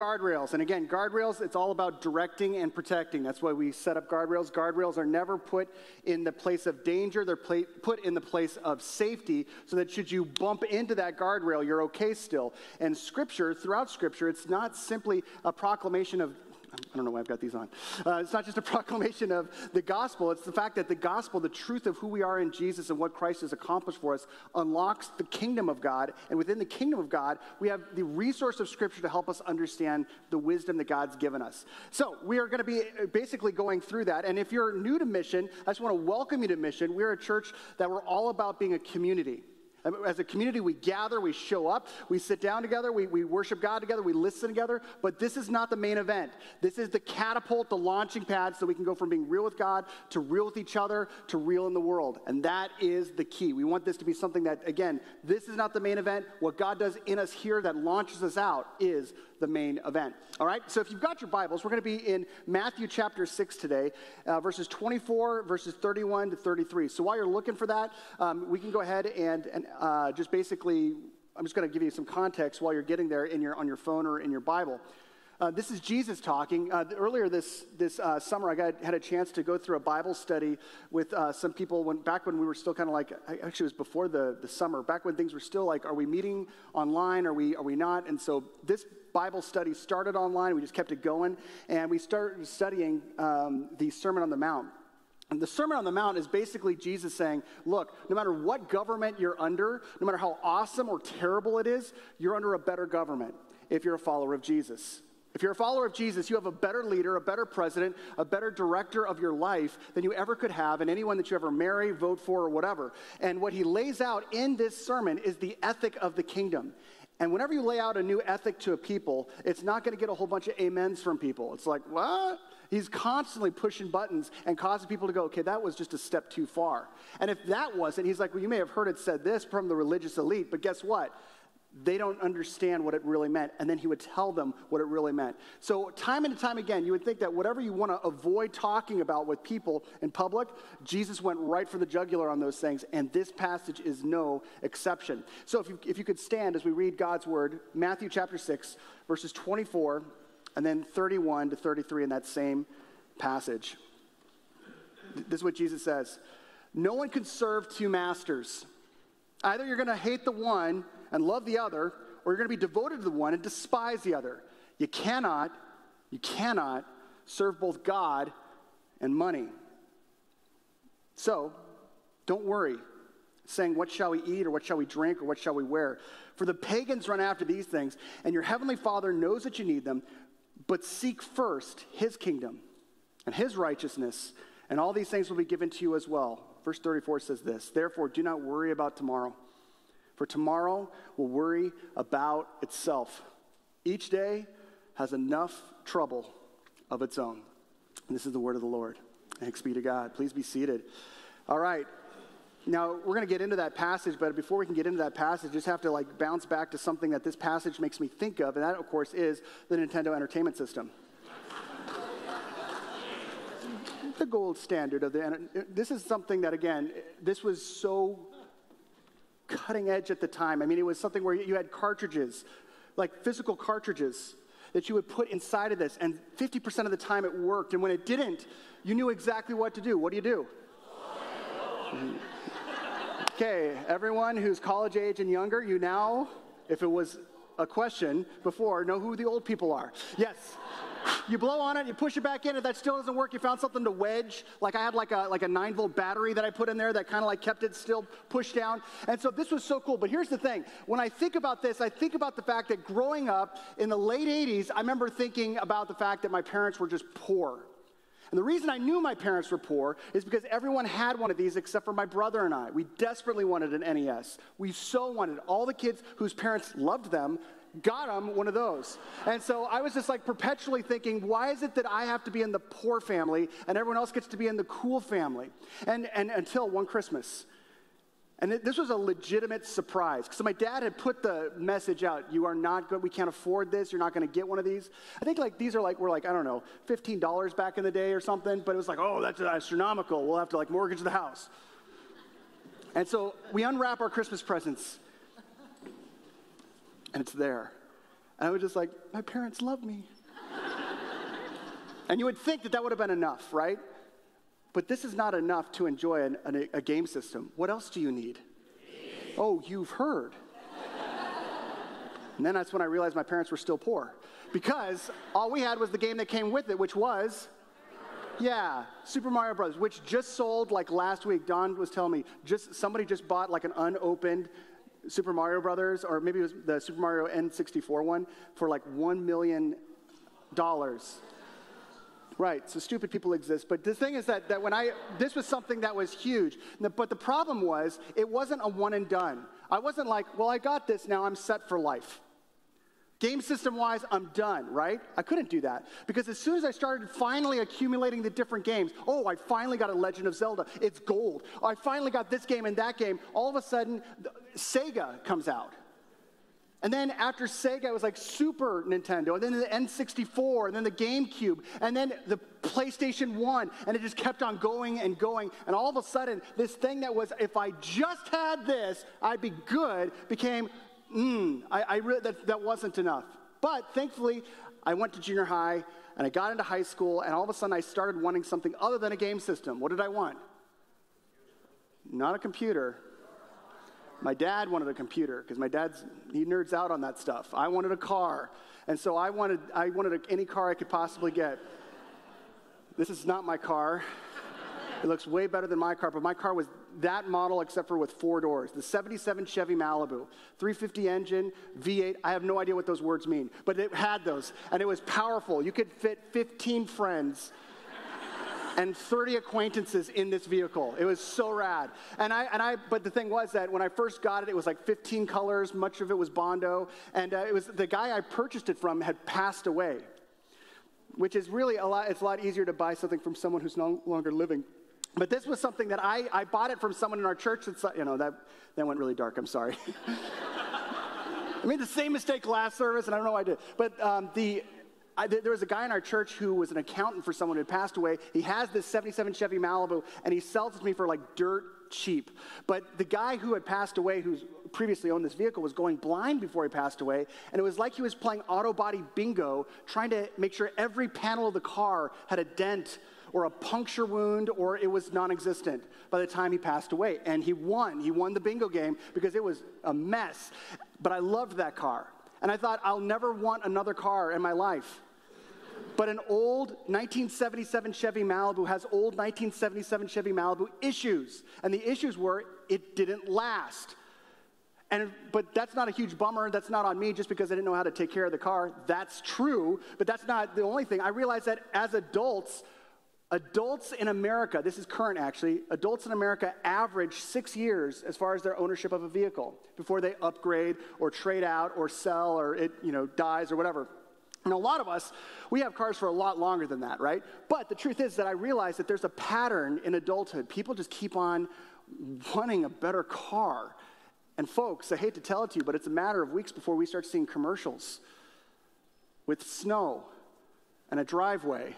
Guardrails. And again, guardrails, it's all about directing and protecting. That's why we set up guardrails. Guardrails are never put in the place of danger, they're put in the place of safety so that should you bump into that guardrail, you're okay still. And scripture, throughout scripture, it's not simply a proclamation of I don't know why I've got these on. Uh, it's not just a proclamation of the gospel, it's the fact that the gospel, the truth of who we are in Jesus and what Christ has accomplished for us, unlocks the kingdom of God. And within the kingdom of God, we have the resource of Scripture to help us understand the wisdom that God's given us. So we are going to be uh, basically going through that. And if you're new to mission, I just want to welcome you to mission. We're a church that we're all about being a community. As a community, we gather, we show up, we sit down together, we, we worship God together, we listen together, but this is not the main event. This is the catapult, the launching pad, so we can go from being real with God to real with each other to real in the world. And that is the key. We want this to be something that, again, this is not the main event. What God does in us here that launches us out is the main event. All right? So if you've got your Bibles, we're going to be in Matthew chapter 6 today, uh, verses 24, verses 31 to 33. So while you're looking for that, um, we can go ahead and, and uh, just basically, I'm just going to give you some context while you're getting there in your, on your phone or in your Bible. Uh, this is Jesus talking. Uh, earlier this, this uh, summer, I got, had a chance to go through a Bible study with uh, some people when, back when we were still kind of like, actually, it was before the, the summer, back when things were still like, are we meeting online? Are we, are we not? And so this Bible study started online. We just kept it going. And we started studying um, the Sermon on the Mount. And the Sermon on the Mount is basically Jesus saying, Look, no matter what government you're under, no matter how awesome or terrible it is, you're under a better government if you're a follower of Jesus. If you're a follower of Jesus, you have a better leader, a better president, a better director of your life than you ever could have, and anyone that you ever marry, vote for, or whatever. And what he lays out in this sermon is the ethic of the kingdom. And whenever you lay out a new ethic to a people, it's not going to get a whole bunch of amens from people. It's like, what? He's constantly pushing buttons and causing people to go, okay, that was just a step too far. And if that wasn't, he's like, well, you may have heard it said this from the religious elite, but guess what? they don't understand what it really meant. And then he would tell them what it really meant. So, time and time again, you would think that whatever you want to avoid talking about with people in public, Jesus went right for the jugular on those things. And this passage is no exception. So, if you, if you could stand as we read God's word, Matthew chapter 6, verses 24, and then 31 to 33 in that same passage. This is what Jesus says No one can serve two masters. Either you're going to hate the one and love the other, or you're going to be devoted to the one and despise the other. You cannot, you cannot serve both God and money. So, don't worry, saying, What shall we eat, or what shall we drink, or what shall we wear? For the pagans run after these things, and your heavenly Father knows that you need them, but seek first his kingdom and his righteousness, and all these things will be given to you as well. Verse 34 says this Therefore, do not worry about tomorrow for tomorrow will worry about itself. Each day has enough trouble of its own. And this is the word of the Lord. Thanks be to God. Please be seated. All right. Now, we're going to get into that passage, but before we can get into that passage, just have to like bounce back to something that this passage makes me think of, and that, of course, is the Nintendo Entertainment System. the gold standard of the. This is something that, again, this was so cutting edge at the time. I mean, it was something where you had cartridges, like physical cartridges that you would put inside of this, and 50% of the time it worked. And when it didn't, you knew exactly what to do. What do you do? Okay, everyone who's college age and younger, you now, if it was a question before, know who the old people are. Yes. You blow on it, you push it back in. If that still doesn't work, you found something to wedge. Like I had like a like a nine volt battery that I put in there that kind of like kept it still pushed down. And so this was so cool. But here's the thing: when I think about this, I think about the fact that growing up in the late '80s, I remember thinking about the fact that my parents were just poor. And the reason I knew my parents were poor is because everyone had one of these except for my brother and I. We desperately wanted an NES. We so wanted all the kids whose parents loved them got them one of those. And so I was just like perpetually thinking, why is it that I have to be in the poor family and everyone else gets to be in the cool family? And, and until one Christmas. And this was a legitimate surprise. So my dad had put the message out, you are not good, we can't afford this, you're not gonna get one of these. I think like these are like, we're like, I don't know, $15 back in the day or something, but it was like, oh, that's astronomical. We'll have to like mortgage the house. And so we unwrap our Christmas presents and it's there. And I was just like, my parents love me. and you would think that that would have been enough, right? But this is not enough to enjoy an, an, a game system. What else do you need? Oh, you've heard. and then that's when I realized my parents were still poor because all we had was the game that came with it, which was yeah, Super Mario Brothers, which just sold like last week. Don was telling me just somebody just bought like an unopened Super Mario Brothers, or maybe it was the Super Mario N64 one, for like one million dollars. Right, so stupid people exist. But the thing is that, that when I, this was something that was huge. But the problem was, it wasn't a one and done. I wasn't like, well, I got this, now I'm set for life. Game system wise, I'm done, right? I couldn't do that because as soon as I started finally accumulating the different games, oh, I finally got a Legend of Zelda. It's gold. I finally got this game and that game. All of a sudden, Sega comes out. And then after Sega, it was like Super Nintendo, and then the N64, and then the GameCube, and then the PlayStation 1, and it just kept on going and going. And all of a sudden, this thing that was, if I just had this, I'd be good, became mm, I, I really, that, that wasn't enough. But thankfully, I went to junior high and I got into high school, and all of a sudden I started wanting something other than a game system. What did I want? Not a computer. My dad wanted a computer because my dad's he nerds out on that stuff. I wanted a car, and so I wanted I wanted a, any car I could possibly get. This is not my car. It looks way better than my car, but my car was that model except for with four doors. The 77 Chevy Malibu, 350 engine, V8. I have no idea what those words mean, but it had those, and it was powerful. You could fit 15 friends and 30 acquaintances in this vehicle. It was so rad. And I, and I, but the thing was that when I first got it, it was like 15 colors. Much of it was Bondo. And uh, it was the guy I purchased it from had passed away, which is really a lot, it's a lot easier to buy something from someone who's no longer living. But this was something that I, I bought it from someone in our church. That's, you know, that, that went really dark. I'm sorry. I made the same mistake last service, and I don't know why I did. But um, the, I, there was a guy in our church who was an accountant for someone who had passed away. He has this 77 Chevy Malibu, and he sells it to me for like dirt cheap. But the guy who had passed away, who previously owned this vehicle, was going blind before he passed away. And it was like he was playing auto body bingo, trying to make sure every panel of the car had a dent or a puncture wound or it was non existent by the time he passed away. And he won. He won the bingo game because it was a mess. But I loved that car. And I thought, I'll never want another car in my life. But an old 1977 Chevy Malibu has old 1977 Chevy Malibu issues. And the issues were it didn't last. And, but that's not a huge bummer. That's not on me just because I didn't know how to take care of the car. That's true, but that's not the only thing. I realized that as adults, Adults in America, this is current actually, adults in America average six years as far as their ownership of a vehicle before they upgrade or trade out or sell or it you know, dies or whatever. And a lot of us, we have cars for a lot longer than that, right? But the truth is that I realize that there's a pattern in adulthood. People just keep on wanting a better car. And folks, I hate to tell it to you, but it's a matter of weeks before we start seeing commercials with snow and a driveway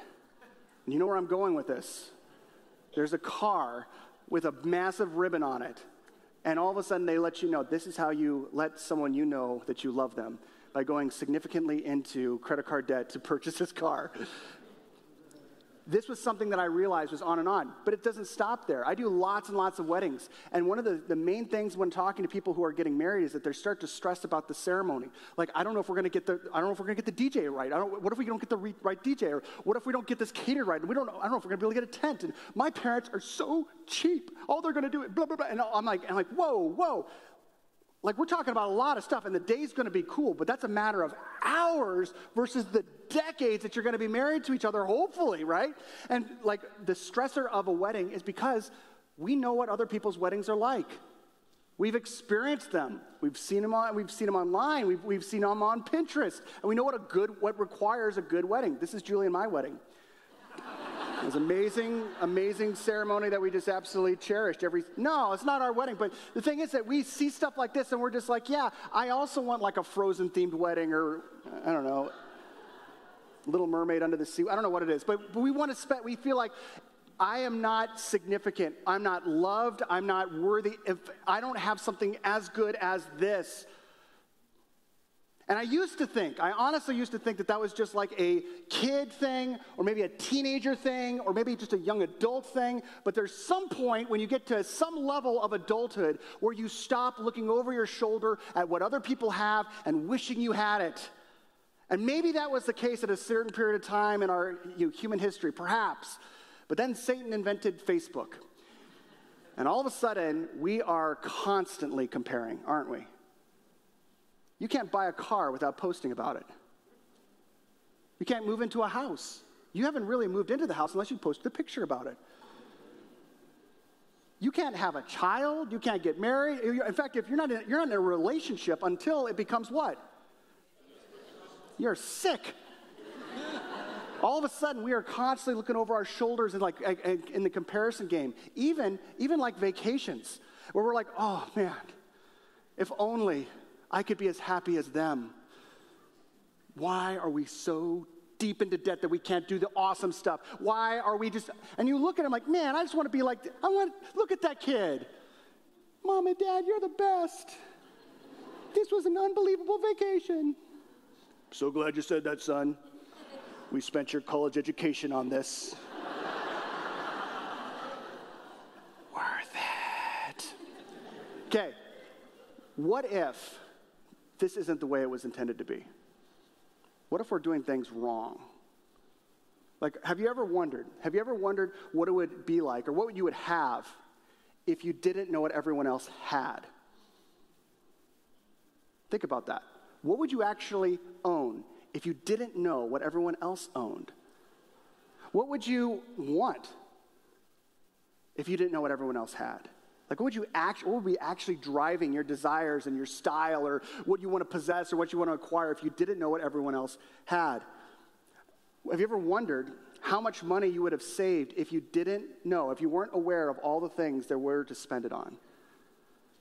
and you know where I'm going with this? There's a car with a massive ribbon on it. And all of a sudden, they let you know this is how you let someone you know that you love them by going significantly into credit card debt to purchase this car this was something that I realized was on and on, but it doesn't stop there. I do lots and lots of weddings. And one of the, the main things when talking to people who are getting married is that they start to stress about the ceremony. Like, I don't know if we're to get the, I don't know if we're to get the DJ right. I don't, what if we don't get the re, right DJ? Or what if we don't get this catered right? And we don't I don't know if we're to be able to get a tent. And my parents are so cheap. All they're going to do is blah, blah, blah. And I'm like, I'm like, whoa, whoa. Like, we're talking about a lot of stuff, and the day's gonna be cool, but that's a matter of hours versus the decades that you're gonna be married to each other, hopefully, right? And like, the stressor of a wedding is because we know what other people's weddings are like. We've experienced them. We've seen them on, we've seen them online. We've, we've seen them on Pinterest. And we know what a good, what requires a good wedding. This is Julie and my wedding. It was amazing, amazing ceremony that we just absolutely cherished. Every no, it's not our wedding, but the thing is that we see stuff like this and we're just like, yeah, I also want like a Frozen themed wedding or I don't know, Little Mermaid under the sea. I don't know what it is, but, but we want to spend. We feel like I am not significant. I'm not loved. I'm not worthy. If I don't have something as good as this. And I used to think, I honestly used to think that that was just like a kid thing, or maybe a teenager thing, or maybe just a young adult thing. But there's some point when you get to some level of adulthood where you stop looking over your shoulder at what other people have and wishing you had it. And maybe that was the case at a certain period of time in our you know, human history, perhaps. But then Satan invented Facebook. And all of a sudden, we are constantly comparing, aren't we? You can't buy a car without posting about it. You can't move into a house. You haven't really moved into the house unless you post a picture about it. You can't have a child. You can't get married. In fact, if you're not in, you're not in a relationship until it becomes what? You're sick. All of a sudden, we are constantly looking over our shoulders and like in the comparison game. Even even like vacations, where we're like, oh man, if only I could be as happy as them. Why are we so deep into debt that we can't do the awesome stuff? Why are we just, and you look at him like, man, I just want to be like, I want, look at that kid. Mom and dad, you're the best. This was an unbelievable vacation. So glad you said that, son. We spent your college education on this. Worth it. Okay, what if this isn't the way it was intended to be? What if we're doing things wrong? Like, have you ever wondered? Have you ever wondered what it would be like or what you would have if you didn't know what everyone else had? Think about that. What would you actually own if you didn't know what everyone else owned? What would you want if you didn't know what everyone else had? Like, what would you act, what would be actually driving your desires and your style or what you want to possess or what you want to acquire if you didn't know what everyone else had? Have you ever wondered how much money you would have saved if you didn't know, if you weren't aware of all the things there were to spend it on?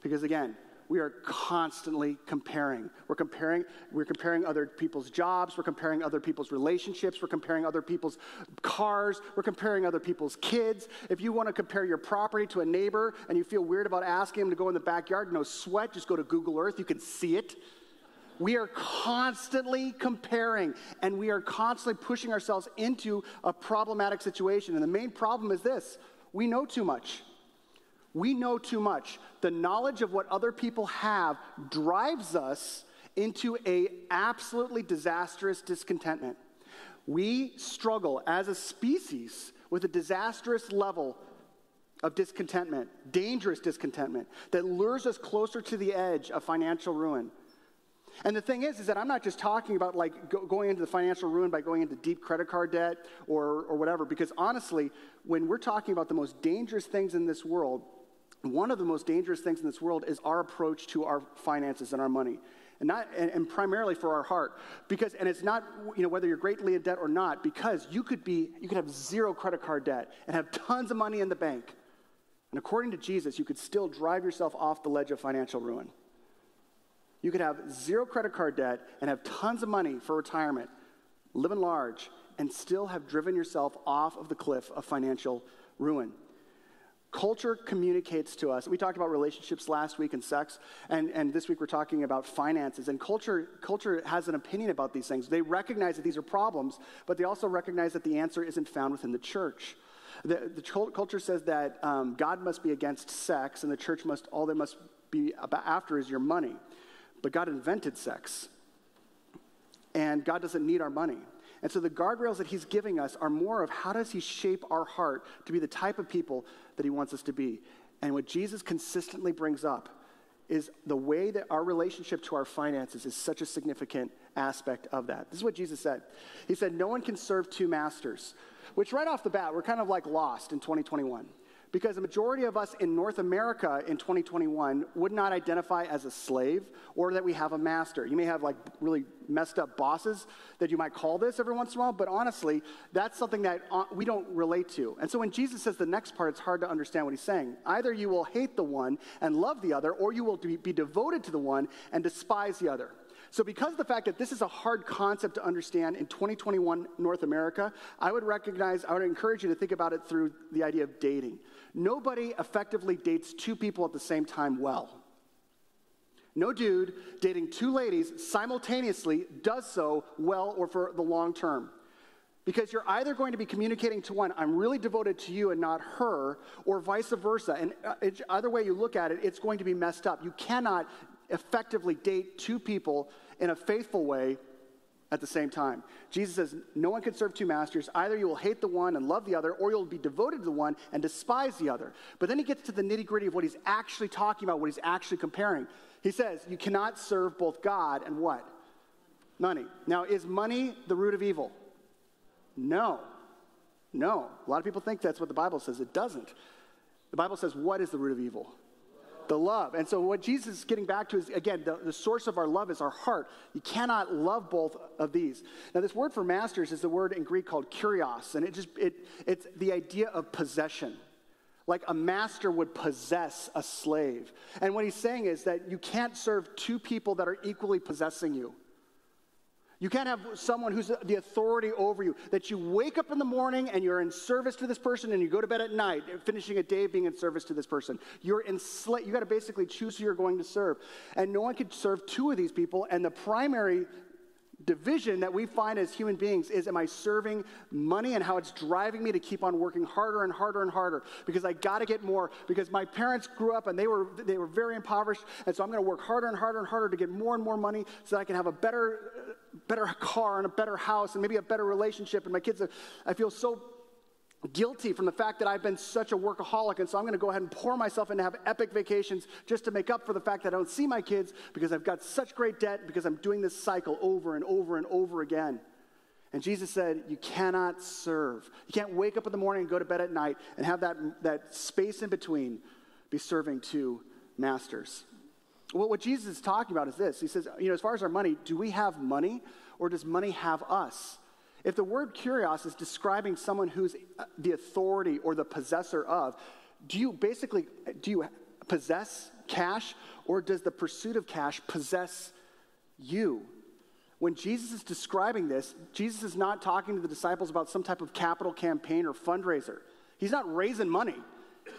Because again, we are constantly comparing. We're comparing, we're comparing other people's jobs, we're comparing other people's relationships, we're comparing other people's cars, we're comparing other people's kids. If you want to compare your property to a neighbor and you feel weird about asking him to go in the backyard, no sweat, just go to Google Earth, you can see it. We are constantly comparing and we are constantly pushing ourselves into a problematic situation. And the main problem is this we know too much. We know too much. The knowledge of what other people have drives us into a absolutely disastrous discontentment. We struggle as a species with a disastrous level of discontentment, dangerous discontentment that lures us closer to the edge of financial ruin. And the thing is, is that I'm not just talking about like go, going into the financial ruin by going into deep credit card debt or, or whatever, because honestly, when we're talking about the most dangerous things in this world, one of the most dangerous things in this world is our approach to our finances and our money. And, not, and, and, primarily for our heart. Because and it's not you know whether you're greatly in debt or not because you could be you could have zero credit card debt and have tons of money in the bank. And according to jesus you could still drive yourself off the ledge of financial ruin. You could have zero credit card debt and have tons of money for retirement living large and still have driven yourself off of the cliff of financial ruin Culture communicates to us. We talked about relationships last week and sex, and, and this week we're talking about finances. And culture, culture has an opinion about these things. They recognize that these are problems, but they also recognize that the answer isn't found within the church. The, the culture says that um, God must be against sex, and the church must, all they must be after is your money. But God invented sex, and God doesn't need our money. And so the guardrails that he's giving us are more of how does he shape our heart to be the type of people that he wants us to be. And what Jesus consistently brings up is the way that our relationship to our finances is such a significant aspect of that. This is what Jesus said. He said, No one can serve two masters, which right off the bat, we're kind of like lost in 2021 because the majority of us in North America in 2021 would not identify as a slave or that we have a master. You may have like really messed up bosses that you might call this every once in a while, but honestly, that's something that uh, we don't relate to. And so when Jesus says the next part, it's hard to understand what he's saying. Either you will hate the one and love the other, or you will be devoted to the one and despise the other. So, because of the fact that this is a hard concept to understand in 2021 North America, I would recognize, I would encourage you to think about it through the idea of dating. Nobody effectively dates two people at the same time well. No dude dating two ladies simultaneously does so well or for the long term. Because you're either going to be communicating to one, I'm really devoted to you and not her, or vice versa. And uh, either way you look at it, it's going to be messed up. You cannot effectively date two people in a faithful way at the same time. Jesus says, No one can serve two masters. Either you will hate the one and love the other, or you'll be devoted to the one and despise the other. But then he gets to the nitty gritty of what he's actually talking about, what he's actually comparing. He says, You cannot serve both God and what? Money. Now, is money the root of evil? No. No. A lot of people think that's what the Bible says. It doesn't. The Bible says, what is the root of evil? The love. And so, what Jesus is getting back to is again, the, the source of our love is our heart. You cannot love both of these. Now, this word for masters is the word in Greek called kurios, and it just, it, it's the idea of possession like a master would possess a slave. And what he's saying is that you can't serve two people that are equally possessing you. You can't have someone who's the authority over you. That you wake up in the morning and you're in service to this person and you go to bed at night, finishing a day being in service to this person. You're enslaved. You got to basically choose who you're going to serve. And no one can serve two of these people. And the primary division that we find as human beings is am I serving money and how it's driving me to keep on working harder and harder and harder because I got to get more because my parents grew up and they were they were very impoverished and so I'm going to work harder and harder and harder to get more and more money so that I can have a better better car and a better house and maybe a better relationship and my kids I feel so guilty from the fact that I've been such a workaholic, and so I'm going to go ahead and pour myself in to have epic vacations just to make up for the fact that I don't see my kids because I've got such great debt because I'm doing this cycle over and over and over again. And Jesus said, You cannot serve. You can't wake up in the morning and go to bed at night and have that, that space in between be serving two masters. Well, what Jesus is talking about is this He says, You know, as far as our money, do we have money or does money have us? If the word kurios is describing someone who's uh, the authority or the possessor of, do you basically do you possess cash or does the pursuit of cash possess you? When Jesus is describing this, Jesus is not talking to the disciples about some type of capital campaign or fundraiser. He's not raising money.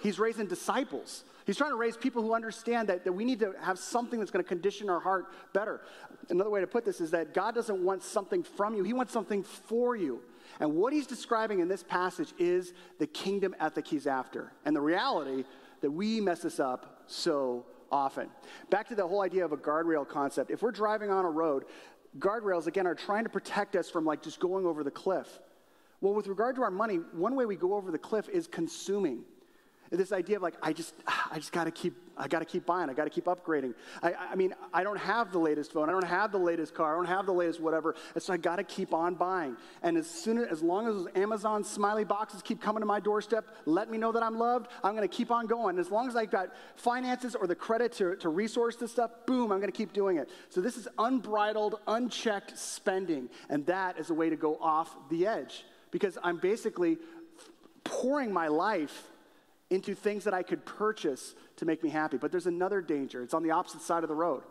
He's raising disciples. He's trying to raise people who understand that, that we need to have something that's going to condition our heart better. Another way to put this is that God doesn't want something from you, He wants something for you. And what He's describing in this passage is the kingdom ethic He's after. And the reality that we mess this up so often. Back to the whole idea of a guardrail concept. If we're driving on a road, guardrails, again, are trying to protect us from like just going over the cliff. Well, with regard to our money, one way we go over the cliff is consuming this idea of like i just i just got to keep i got to keep buying i got to keep upgrading. I, I mean i don't have the latest phone i don't have the latest car i don't have the latest whatever and so i got to keep on buying. And as soon as, as long as those amazon smiley boxes keep coming to my doorstep let me know that i'm loved i'm to keep on going. As long as i've got finances or the credit to, to resource this stuff boom i'm to keep doing it. So this is unbridled unchecked spending and that is a way to go off the edge. Because i'm basically pouring my life into things that I could purchase to make me happy. But there's another danger. It's on the opposite side of the road.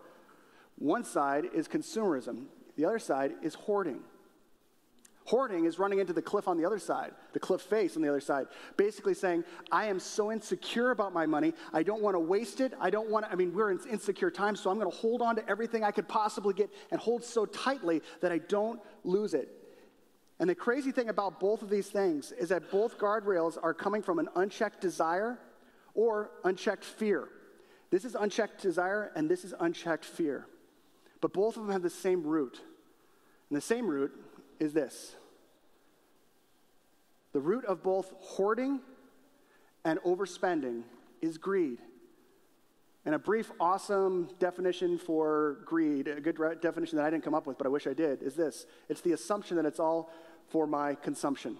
One side is consumerism, the other side is hoarding. Hoarding is running into the cliff on the other side, the cliff face on the other side, basically saying, I am so insecure about my money. I don't want to waste it. I don't want to, I mean, we're in insecure times, so I'm going to hold on to everything I could possibly get and hold so tightly that I don't lose it. And the crazy thing about both of these things is that both guardrails are coming from an unchecked desire or unchecked fear. This is unchecked desire and this is unchecked fear. But both of them have the same root. And the same root is this the root of both hoarding and overspending is greed. And a brief, awesome definition for greed, a good definition that I didn't come up with, but I wish I did, is this it's the assumption that it's all for my consumption.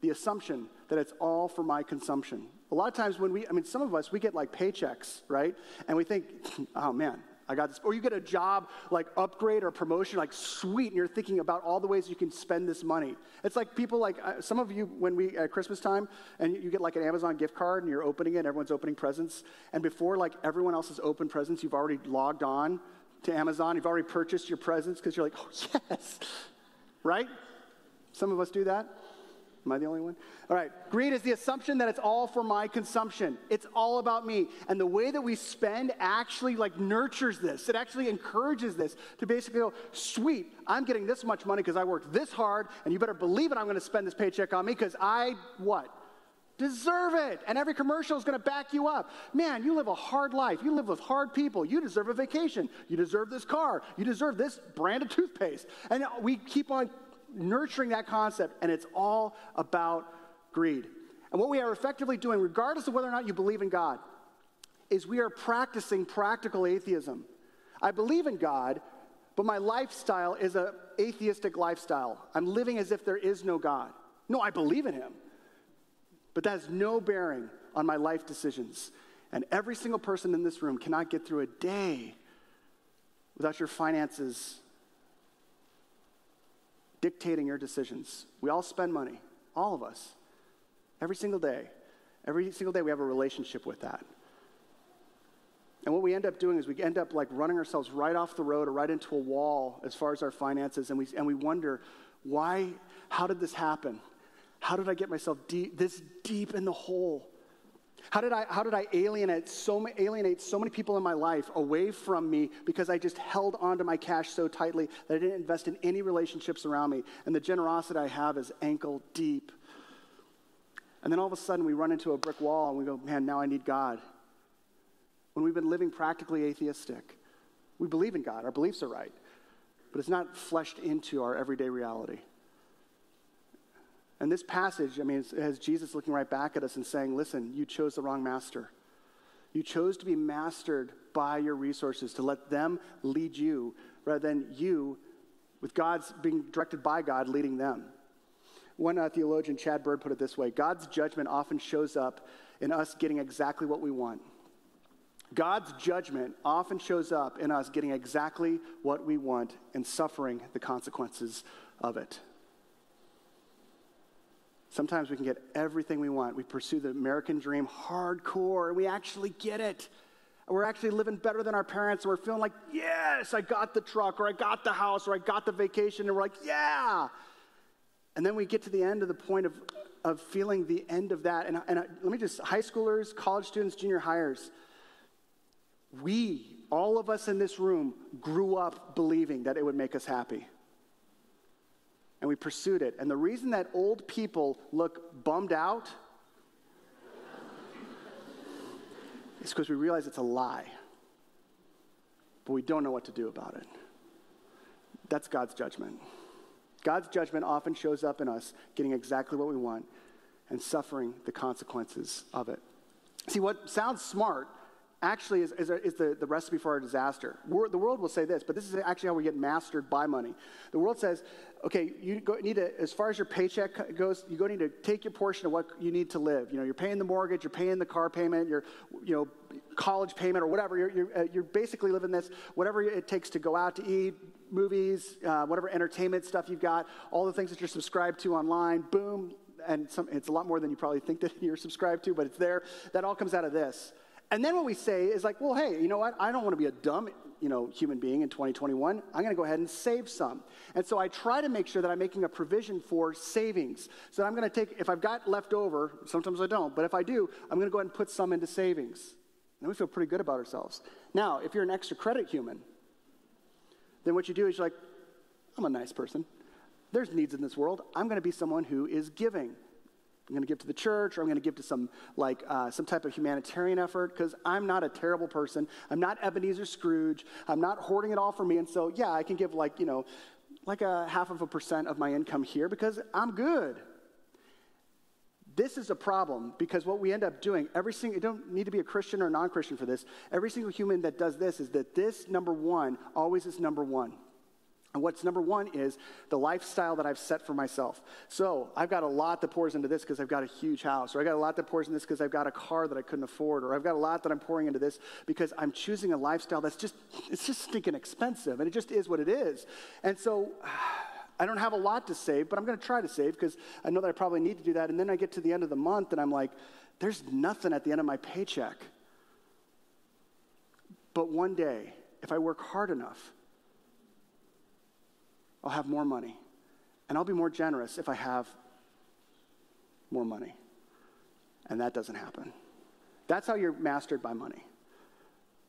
The assumption that it's all for my consumption. A lot of times when we, I mean, some of us, we get like paychecks, right? And we think, oh man, I got this. Or you get a job like upgrade or promotion, like sweet, and you're thinking about all the ways you can spend this money. It's like people like, uh, some of you, when we, at Christmas time, and you get like an Amazon gift card and you're opening it, and everyone's opening presents. And before like everyone else has opened presents, you've already logged on to Amazon, you've already purchased your presents because you're like, oh, yes, right? Some of us do that. Am I the only one? All right. Greed is the assumption that it's all for my consumption. It's all about me. And the way that we spend actually like nurtures this. It actually encourages this to basically go, sweet, I'm getting this much money because I worked this hard, and you better believe it, I'm going to spend this paycheck on me because I what? Deserve it. And every commercial is going to back you up. Man, you live a hard life. You live with hard people. You deserve a vacation. You deserve this car. You deserve this brand of toothpaste. And we keep on nurturing that concept, and it's all about greed. And what we are effectively doing, regardless of whether or not you believe in God, is we are practicing practical atheism. I believe in God, but my lifestyle is an atheistic lifestyle. I'm living as if there is no God. No, I believe in Him, but that has no bearing on my life decisions. And every single person in this room cannot get through a day without your finances dictating your decisions. We all spend money, all of us, every single day. Every single day we have a relationship with that. And what we end up doing is we end up like running ourselves right off the road or right into a wall as far as our finances, and we, and we wonder, why, how did this happen? How did I get myself deep, this deep in the hole? How did I, how did I alienate, so, alienate so many people in my life away from me because I just held onto my cash so tightly that I didn't invest in any relationships around me? And the generosity I have is ankle deep. And then all of a sudden we run into a brick wall and we go, man, now I need God. When we've been living practically atheistic, we believe in God, our beliefs are right, but it's not fleshed into our everyday reality. And this passage, I mean, has Jesus looking right back at us and saying, Listen, you chose the wrong master. You chose to be mastered by your resources, to let them lead you, rather than you, with God's being directed by God, leading them. One uh, theologian, Chad Bird, put it this way God's judgment often shows up in us getting exactly what we want. God's judgment often shows up in us getting exactly what we want and suffering the consequences of it. Sometimes we can get everything we want. We pursue the American dream hardcore, and we actually get it. We're actually living better than our parents, and we're feeling like, yes, I got the truck, or I got the house, or I got the vacation, and we're like, yeah. And then we get to the end of the point of, of feeling the end of that. And, and uh, let me just, high schoolers, college students, junior hires, we, all of us in this room, grew up believing that it would make us happy and we pursued it. And the reason that old people look bummed out is because we realize it's a lie, but we don't know what to do about it. That's God's judgment. God's judgment often shows up in us getting exactly what we want and suffering the consequences of it. See, what sounds smart actually is, is, is the, the recipe for our disaster. We're, the world will say this, but this is actually how we get mastered by money. The world says, okay, you go, need to, as far as your paycheck goes, you go need to take your portion of what you need to live. You know, you're paying the mortgage, you're paying the car payment, your, you know, college payment or whatever. You're, you're, uh, you're basically living this, whatever it takes to go out to eat, movies, uh, whatever entertainment stuff you've got, all the things that you're subscribed to online, boom, and some, it's a lot more than you probably think that you're subscribed to, but it's there. That all comes out of this. And then what we say is like, well, hey, you know what? I don't want to be a dumb, you know, human being in 2021. I'm going to go ahead and save some. And so I try to make sure that I'm making a provision for savings. So I'm going to take, if I've got left over, sometimes I don't, but if I do, I'm going to go ahead and put some into savings. And we feel pretty good about ourselves. Now, if you're an extra credit human, then what you do is you're like, I'm a nice person. There's needs in this world. I'm going to be someone who is giving. I'm going to give to the church, or I'm going to give to some like uh, some type of humanitarian effort because I'm not a terrible person. I'm not Ebenezer Scrooge. I'm not hoarding it all for me. And so, yeah, I can give like you know, like a half of a percent of my income here because I'm good. This is a problem because what we end up doing, every single, you don't need to be a Christian or non Christian for this. Every single human that does this is that this number one always is number one. And what's number one is the lifestyle that I've set for myself. So I've got a lot that pours into this because I've got a huge house, or I've got a lot that pours into this because I've got a car that I couldn't afford, or I've got a lot that I'm pouring into this because I'm choosing a lifestyle that's just, it's just stinking expensive, and it just is what it is. And so I don't have a lot to save, but I'm going to try to save because I know that I probably need to do that. And then I get to the end of the month and I'm like, there's nothing at the end of my paycheck. But one day, if I work hard enough, I'll have more money. And I'll be more generous if I have more money. And that doesn't happen. That's how you're mastered by money.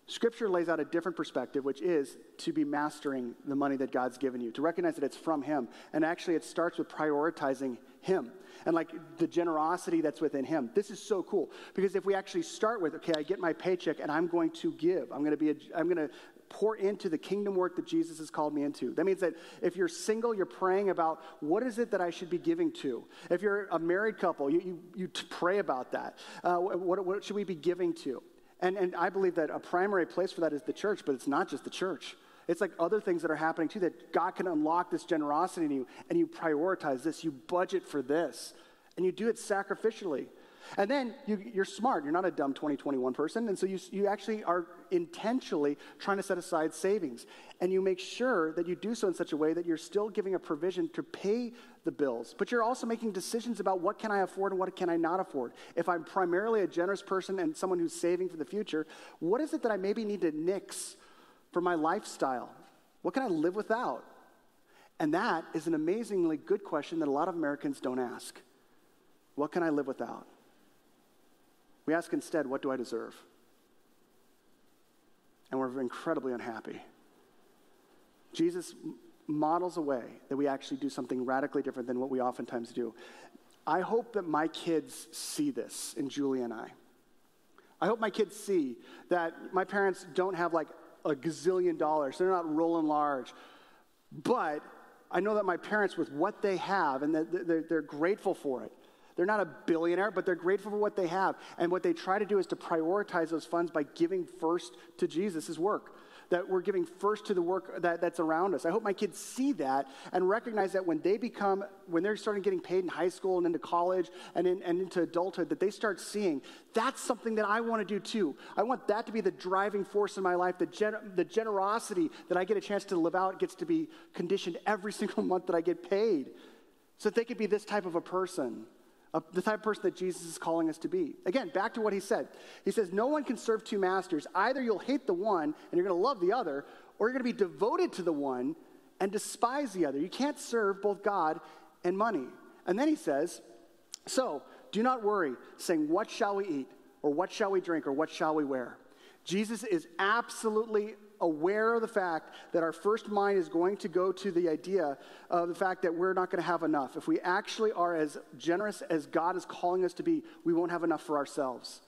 Scripture lays out a different perspective, which is to be mastering the money that God's given you, to recognize that it's from Him. And actually, it starts with prioritizing Him and like the generosity that's within Him. This is so cool because if we actually start with, okay, I get my paycheck and I'm going to give, I'm going to be, a, I'm going to pour into the kingdom work that Jesus has called me into. That means that if you're single, you're praying about what is it that I should be giving to. If you're a married couple, you, you, you pray about that. Uh, what, what should we be giving to? And, and I believe that a primary place for that is the church, but it's not just the church. It's like other things that are happening too, that God can unlock this generosity in you, and you prioritize this, you budget for this, and you do it sacrificially. And then you, are smart. You're not a dumb 2021 person. And so you, you actually are intentionally trying to set aside savings. And you make sure that you do so in such a way that you're still giving a provision to pay the bills. But you're also making decisions about what can I afford and what can I not afford. If I'm primarily a generous person and someone who's saving for the future, what is it that I maybe need to nix for my lifestyle? What can I live without? And that is an amazingly good question that a lot of Americans don't ask. What can I live without? We ask instead, What do I deserve? And we're incredibly unhappy. Jesus models a way that we actually do something radically different than what we oftentimes do. I hope that my kids see this in Julie and I. I hope my kids see that my parents don't have like a gazillion dollars, they're not rolling large. But I know that my parents, with what they have, and that they're, they're grateful for it, they're not a billionaire, but they're grateful for what they have. And what they try to do is to prioritize those funds by giving first to Jesus' work. That we're giving first to the work that, that's around us. I hope my kids see that and recognize that when they become, when they're starting getting paid in high school and into college and, in, and into adulthood, that they start seeing that's something that I want to do too. I want that to be the driving force in my life. The, gen- the generosity that I get a chance to live out gets to be conditioned every single month that I get paid. So that they could be this type of a person the type of person that Jesus is calling us to be. Again, back to what he said. He says, No one can serve two masters. Either you'll hate the one and you're going to love the other, or you're going to be devoted to the one and despise the other. You can't serve both God and money. And then he says, So do not worry, saying, What shall we eat? Or what shall we drink? Or what shall we wear? Jesus is absolutely aware of the fact that our first mind is going to go to the idea of the fact that we're not going to have enough. If we actually are as generous as God is calling us to be, we won't have enough for ourselves.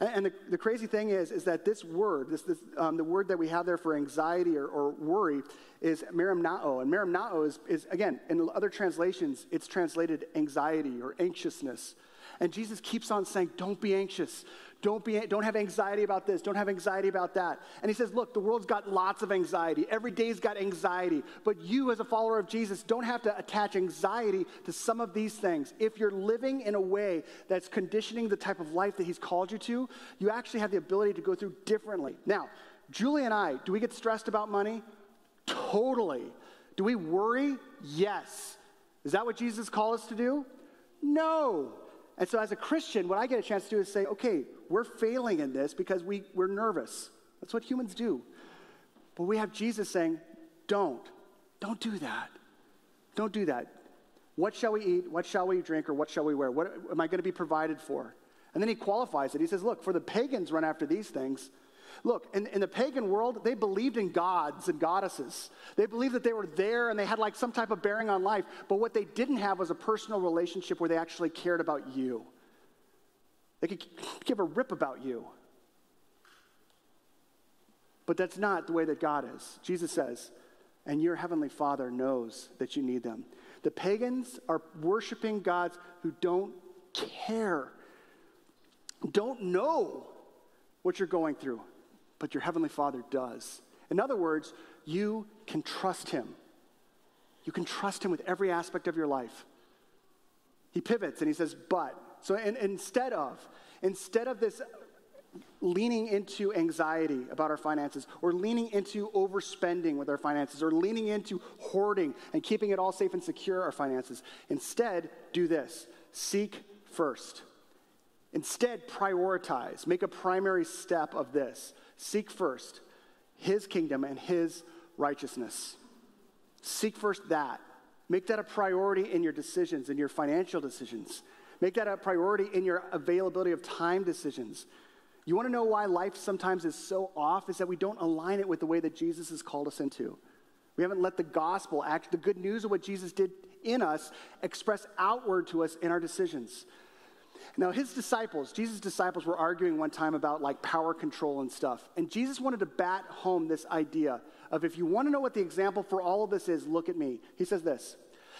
And, the, the, crazy thing is, is that this word, this, this, um, the word that we have there for anxiety or, or worry, is merimnao. And merimnao is, is, again, in other translations, it's translated anxiety or anxiousness. And Jesus keeps on saying, Don't be anxious. Don't, be, don't have anxiety about this. Don't have anxiety about that. And he says, Look, the world's got lots of anxiety. Every day's got anxiety. But you, as a follower of Jesus, don't have to attach anxiety to some of these things. If you're living in a way that's conditioning the type of life that he's called you to, you actually have the ability to go through differently. Now, Julie and I, do we get stressed about money? Totally. Do we worry? Yes. Is that what Jesus called us to do? No. And so, as a Christian, what I get a chance to do is say, okay, we're failing in this because we, we're nervous. That's what humans do. But we have Jesus saying, don't. Don't do that. Don't do that. What shall we eat? What shall we drink? Or what shall we wear? What am I going to be provided for? And then he qualifies it. He says, look, for the pagans run after these things. Look, in, in the pagan world, they believed in gods and goddesses. They believed that they were there and they had like some type of bearing on life. But what they didn't have was a personal relationship where they actually cared about you. They could give a rip about you. But that's not the way that God is. Jesus says, and your heavenly Father knows that you need them. The pagans are worshiping gods who don't care, don't know what you're going through but your Heavenly Father does. In other words, you can trust Him. You can trust Him with every aspect of your life. He pivots and he says, but. So in, instead of, instead of this leaning into anxiety about our finances, or leaning into overspending with our finances, or leaning into hoarding and keeping it all safe and secure, our finances, instead, do this seek first. Instead, prioritize. Make a primary step of this. Seek first his kingdom and his righteousness. Seek first that. Make that a priority in your decisions, in your financial decisions. Make that a priority in your availability of time decisions. You want to know why life sometimes is so off? Is that we don't align it with the way that Jesus has called us into. We haven't let the gospel, act, the good news of what Jesus did in us, express outward to us in our decisions. Now, his disciples, Jesus' disciples, were arguing one time about like power control and stuff. And Jesus wanted to bat home this idea of if you want to know what the example for all of this is, look at me. He says this.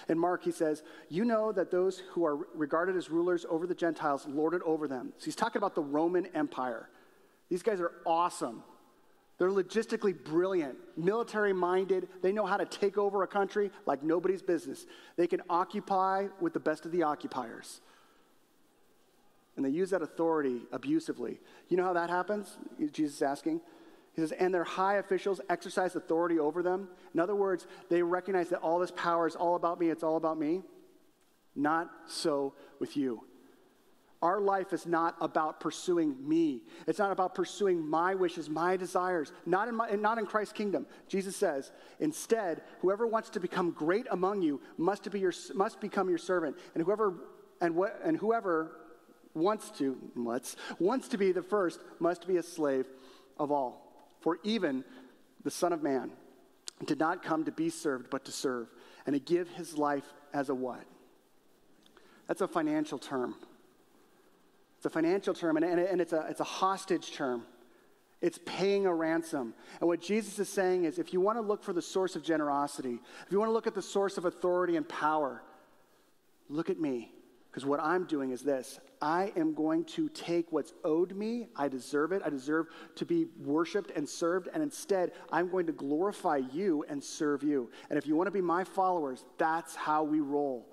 In Mark, he says, You know that those who are regarded as rulers over the Gentiles lord it over them. So he's talking about the Roman Empire. These guys are awesome. They're logistically brilliant, military minded. They know how to take over a country like nobody's business. They can occupy with the best of the occupiers. And they use that authority abusively. You know how that happens? Jesus is asking. He says, and their high officials exercise authority over them. In other words, they recognize that all this power is all about me, it's all about me. Not so with you. Our life is not about pursuing me. It's not about pursuing my wishes, my desires, not in, my, not in Christ's kingdom. Jesus says, instead, whoever wants to become great among you must, be your, must become your servant. And whoever, and, what, and whoever wants to, wants, wants to be the first must be a slave of all. For even the Son of Man did not come to be served, but to serve, and to give his life as a what? That's a financial term. It's a financial term, and, and it's, a, it's a hostage term. It's paying a ransom. And what Jesus is saying is if you want to look for the source of generosity, if you want to look at the source of authority and power, look at me. Because what I'm doing is this I am going to take what's owed me. I deserve it. I deserve to be worshiped and served. And instead, I'm going to glorify you and serve you. And if you want to be my followers, that's how we roll.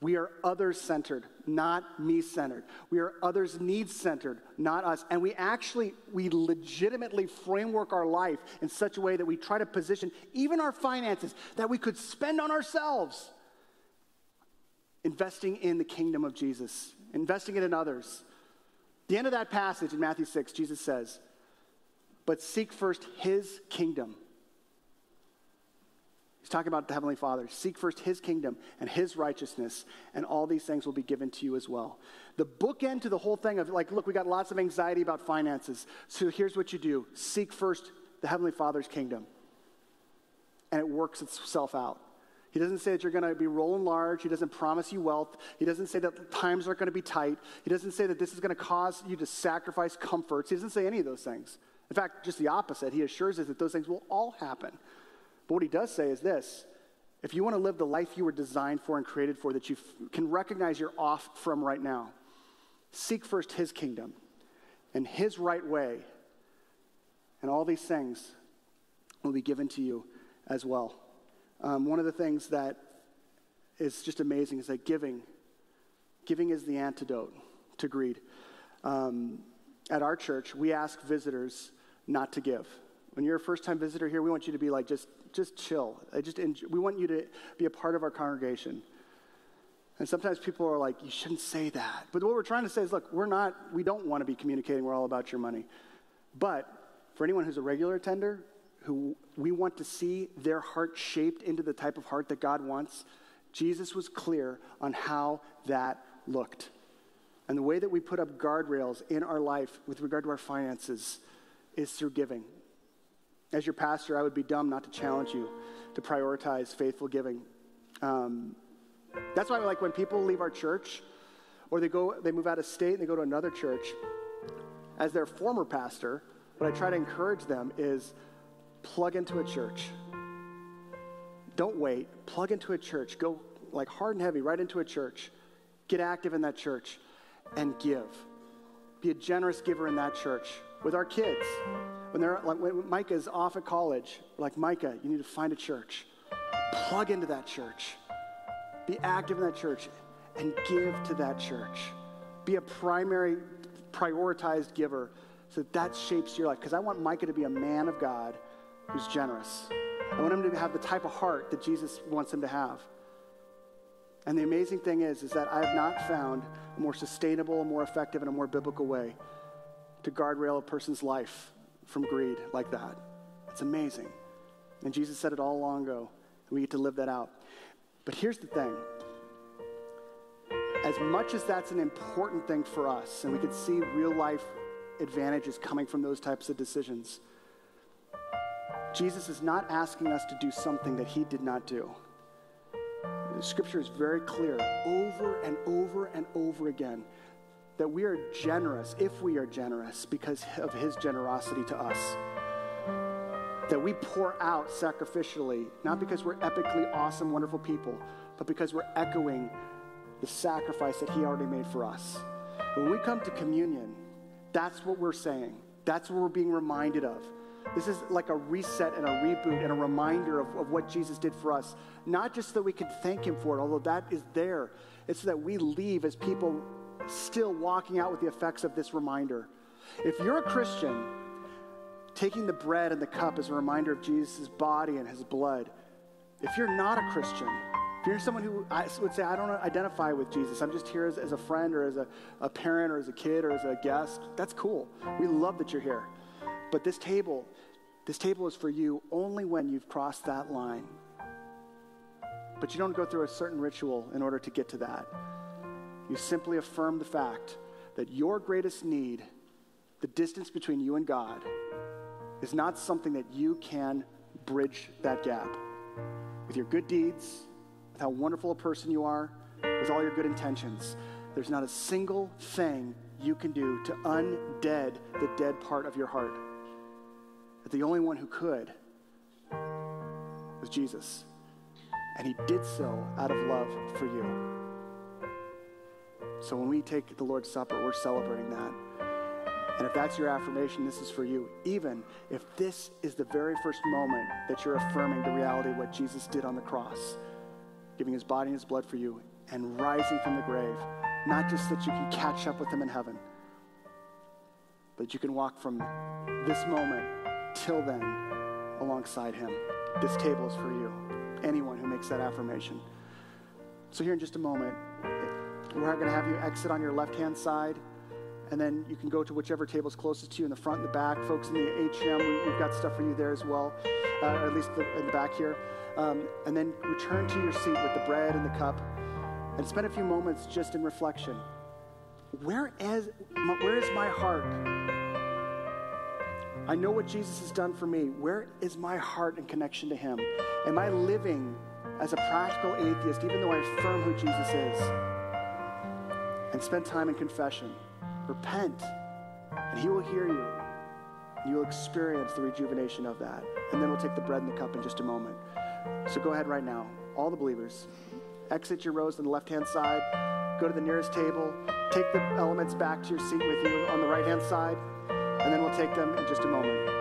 We are others centered, not me centered. We are others needs centered, not us. And we actually, we legitimately framework our life in such a way that we try to position even our finances that we could spend on ourselves investing in the kingdom of Jesus, investing it in others. The end of that passage in Matthew 6, Jesus says, But seek first his kingdom. He's talking about the Heavenly Father. Seek first his kingdom and his righteousness, and all these things will be given to you as well. The bookend to the whole thing of like, look, we got lots of anxiety about finances. So here's what you do seek first the Heavenly Father's kingdom, and it works itself out. He doesn't say that you're going to be rolling large. He doesn't promise you wealth. He doesn't say that times aren't going to be tight. He doesn't say that this is going to cause you to sacrifice comforts. He doesn't say any of those things. In fact, just the opposite. He assures us that those things will all happen. But what he does say is this if you want to live the life you were designed for and created for, that you f- can recognize you're off from right now, seek first his kingdom and his right way, and all these things will be given to you as well. Um, one of the things that is just amazing is that giving, giving is the antidote to greed. Um, at our church, we ask visitors not to give. When you're a first-time visitor here, we want you to be like just, just chill. I just enjoy, we want you to be a part of our congregation. And sometimes people are like, you shouldn't say that. But what we're trying to say is, look, we're not, we don't want to be communicating we're all about your money. But for anyone who's a regular attender, who we want to see their heart shaped into the type of heart that God wants, Jesus was clear on how that looked. And the way that we put up guardrails in our life with regard to our finances is through giving. As your pastor, I would be dumb not to challenge you to prioritize faithful giving. Um, that's why, like, when people leave our church or they go, they move out of state and they go to another church, as their former pastor, what I try to encourage them is plug into a church. Don't wait. Plug into a church. Go like hard and heavy right into a church. Get active in that church and give. Be a generous giver in that church. With our kids, when they're like when Micah is off at college, like Micah, you need to find a church. Plug into that church. Be active in that church and give to that church. Be a primary prioritized giver so that, that shapes your life. Because I want Micah to be a man of God who's generous. I want him to have the type of heart that Jesus wants him to have. And the amazing thing is, is that I have not found a more sustainable, a more effective, and a more biblical way to guardrail a person's life from greed like that. It's amazing. And Jesus said it all long ago, and we get to live that out. But here's the thing as much as that's an important thing for us, and we can see real life advantages coming from those types of decisions, Jesus is not asking us to do something that he did not do. The scripture is very clear over and over and over again that we are generous, if we are generous, because of his generosity to us. That we pour out sacrificially, not because we're epically awesome, wonderful people, but because we're echoing the sacrifice that he already made for us. And when we come to communion, that's what we're saying. That's what we're being reminded of. This is like a reset and a reboot and a reminder of, of what Jesus did for us. Not just that we can thank him for it, although that is there. It's that we leave as people still walking out with the effects of this reminder. If you're a Christian, taking the bread and the cup as a reminder of Jesus' body and his blood, if you're not a Christian, if you're someone who I would say, I don't identify with Jesus, I'm just here as, as a friend or as a, a parent or as a kid or as a guest, that's cool. We love that you're here. But this table, this table is for you only when you've crossed that line. But you don't go through a certain ritual in order to get to that. You simply affirm the fact that your greatest need, the distance between you and God, is not something that you can bridge that gap. With your good deeds, with how wonderful a person you are, with all your good intentions, there's not a single thing you can do to undead the dead part of your heart. But the only one who could was Jesus. And he did so out of love for you. So when we take the Lord's Supper, we're celebrating that. And if that's your affirmation, this is for you. Even if this is the very first moment that you're affirming the reality of what Jesus did on the cross, giving his body and his blood for you, and rising from the grave, not just that you can catch up with him in heaven, but you can walk from this moment till then alongside him. This table is for you, anyone who makes that affirmation. So, here in just a moment, we're going to have you exit on your left hand side, and then you can go to whichever table is closest to you in the front and the back. Folks in the atrium, we, have got stuff for you there as well, uh, at least the, in the back here. Um, and then return to your seat with the bread and the cup, and spend a few moments just in reflection. Where is, where is my heart? I know what Jesus has done for me. Where is my heart in connection to Him? Am I living as a practical atheist, even though I affirm who Jesus is? and spend time in confession. Repent, and He will hear you. And you will experience the rejuvenation of that. And then we'll take the bread and the cup in just a moment. So go ahead right now, all the believers. Exit your rows on the left hand side, go to the nearest table, take the elements back to your seat with you on the right hand side, and then we'll take them in just a moment.